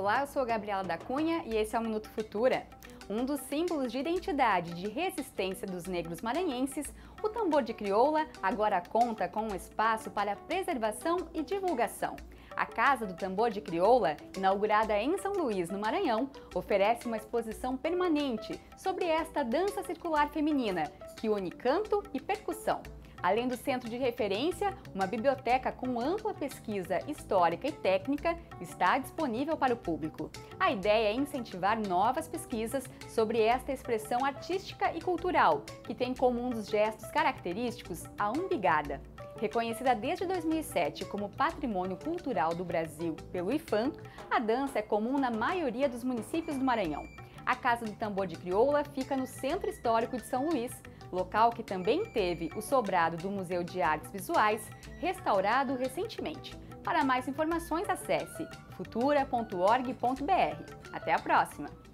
Olá, eu sou Gabriela da Cunha e esse é o Minuto Futura. Um dos símbolos de identidade e de resistência dos negros maranhenses, o tambor de crioula agora conta com um espaço para preservação e divulgação. A Casa do Tambor de Crioula, inaugurada em São Luís, no Maranhão, oferece uma exposição permanente sobre esta dança circular feminina, que une canto e percussão. Além do centro de referência, uma biblioteca com ampla pesquisa histórica e técnica está disponível para o público. A ideia é incentivar novas pesquisas sobre esta expressão artística e cultural, que tem como um dos gestos característicos a umbigada. Reconhecida desde 2007 como Patrimônio Cultural do Brasil pelo IFAM, a dança é comum na maioria dos municípios do Maranhão. A Casa do Tambor de Crioula fica no Centro Histórico de São Luís, local que também teve o sobrado do Museu de Artes Visuais, restaurado recentemente. Para mais informações, acesse futura.org.br. Até a próxima!